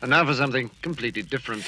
And now for something completely different.